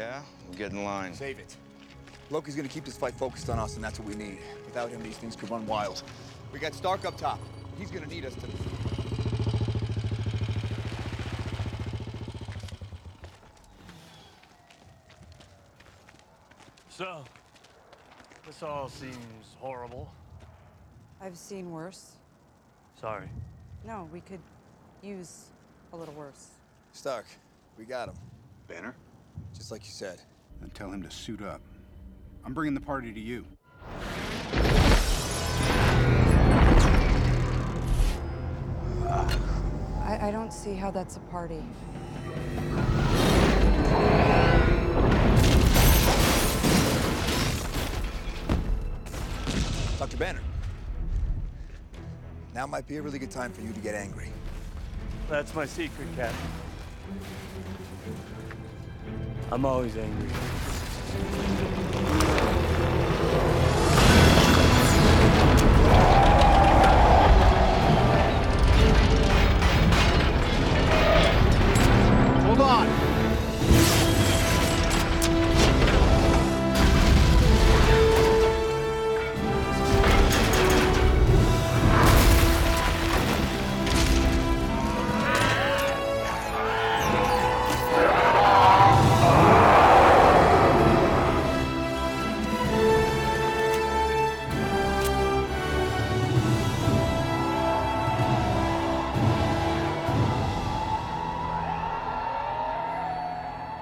Yeah? We'll get in line. Save it. Loki's gonna keep this fight focused on us, and that's what we need. Without him, these things could run wild. We got Stark up top. He's gonna need us to. So, this all seems horrible. I've seen worse. Sorry. No, we could use a little worse. Stark, we got him. Banner? Just like you said. Then tell him to suit up. I'm bringing the party to you. I, I don't see how that's a party. Dr. Banner. Now might be a really good time for you to get angry. That's my secret, Captain. I'm always angry.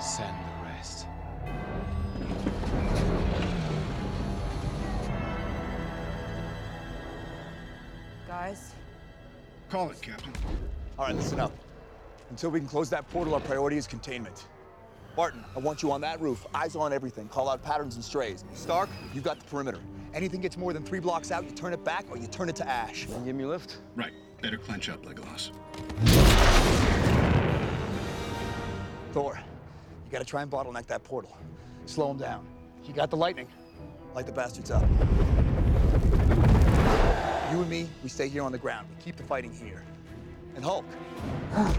Send the rest. Guys, Call it, Captain. All right, listen up. Until we can close that portal, our priority is containment. Barton, I want you on that roof, eyes on everything. Call out patterns and strays. Stark, you've got the perimeter. Anything gets more than three blocks out, you turn it back or you turn it to ash. Can you give me a lift? Right. Better clench up, Legolas. Thor, you gotta try and bottleneck that portal. Slow him down. You got the lightning. Light the bastards up. You and me, we stay here on the ground. We keep the fighting here. And Hulk.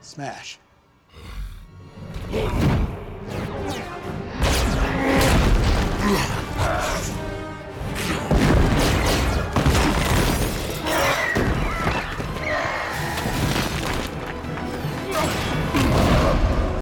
Smash.